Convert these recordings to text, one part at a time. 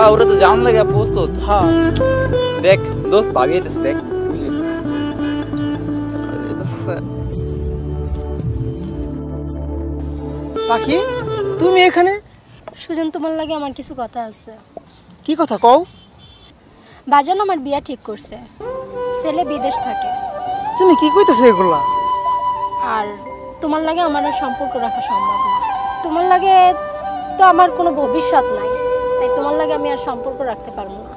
বা ওরা তো জান লাগে প্রস্তুত হ্যাঁ দেখ দোস্ত ভাবি দেখ পাখি তুমি এখানে? সুজন তোমার লাগে আমার কিছু কথা আছে। কি কথা কও? বাজান আমার বিয়া ঠিক করছে। ছেলে বিদেশ থাকে। তুমি কি কইতেছো এগুলা? আর তোমার লাগে আমার সম্পর্ক রাখা সম্ভব না। তোমার লাগে তো আমার কোনো ভবিষ্যৎ নাই। তাই তোমার লাগে আমি আর সম্পর্ক রাখতে পারব না।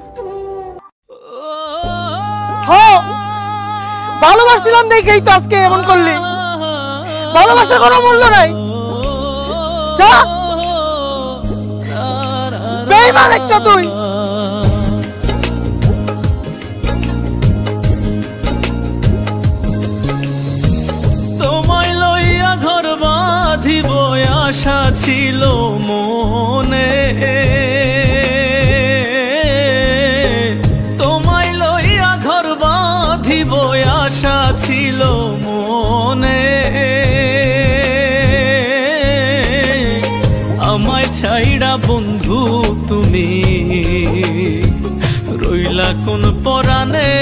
ভালোবাসছিলাম দেখেই তো আজকে এমন করলি। ভালোবাসার কোনো মূল্য নাই। যা! বেইমান একটা তুই। তোমায় লইয়া ঘর বাঁধিব আশা ছিল মনে। ছিল মনে। আমায় ছাইড়া বন্ধু তুমি রইলা কোন পরাণে।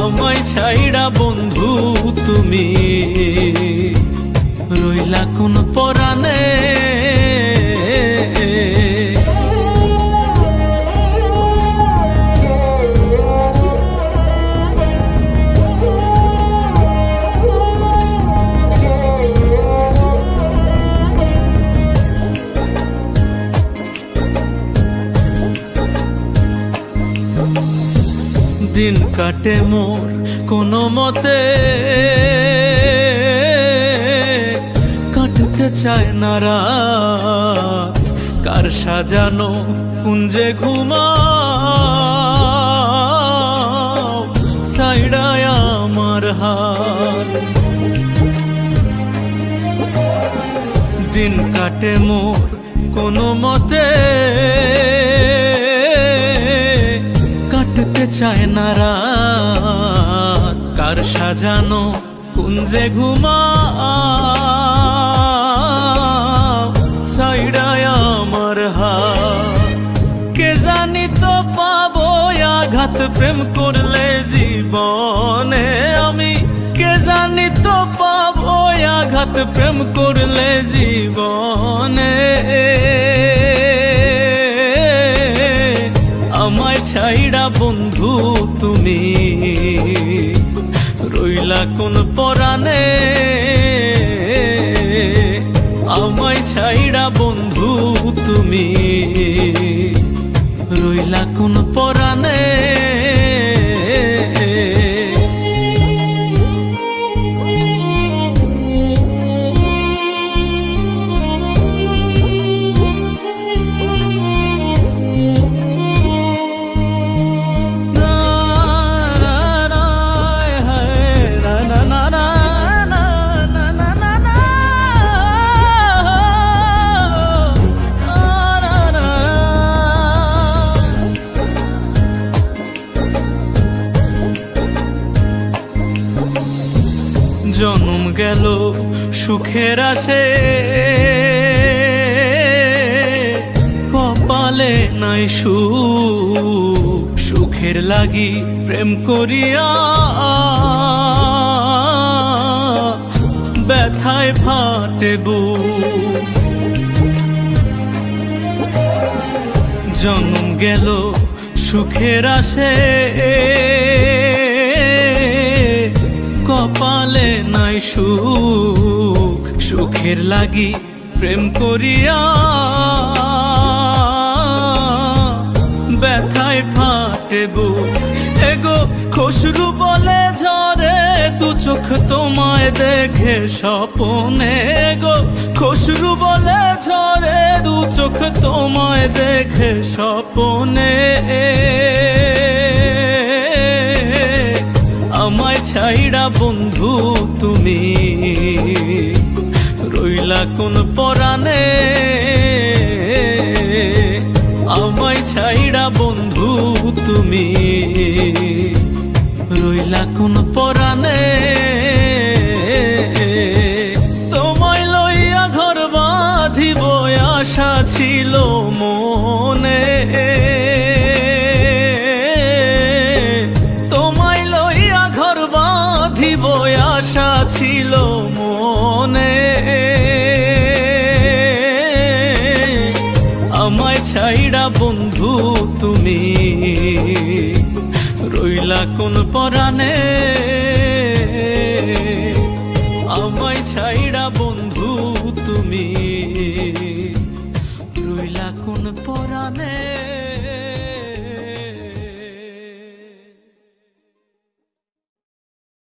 আমায় ছাইড়া বন্ধু তুমি রইলা কোন পরাণে। দিন কাটে মোর কোনো মতে। কাটতে চায় না রাত, কার সাজানো কুঞ্জে ঘুমা সাইডায় আমার হাত। দিন কাটে মোর কোনো মতে। চায় না রাত কার সাজানো কুঞ্জে ঘুমা সাইডায় আমার হাত। কে জানি তো পাবো আঘাত প্রেম করলে জীবনে আমি। কে জানি তো পাবো আঘাত প্রেম করলে জীবনে। রইলা কোন পরাণে? আমায় ছাইড়া বন্ধু তুমি। জনম গেল, সুখের আসে। কপালে নাই সু সুখের লাগি প্রেম করিয়া। ব্যথায় ফাটে বুক। জন্ম গেল, সুখের আসে। কপালে নাই সুখ, সুখের লাগি প্রেম করিয়া ব্যথায় ফাটে বুক। এগো, খসরু বলে ঝরে, দু চোখ তোমায় দেখে স্বপনে। গো খসরু বলে ঝরে, দু চোখ তোমায় দেখে স্বপনে। বন্ধু তুমি। রইলা কোন পরাণে। আমায় ছাইড়া বন্ধু তুমি। বন্ধু তুমি। রইলা কোন পরাণে। আমায় ছাইড়া বন্ধু তুমি। রইলা কোন পরাণে।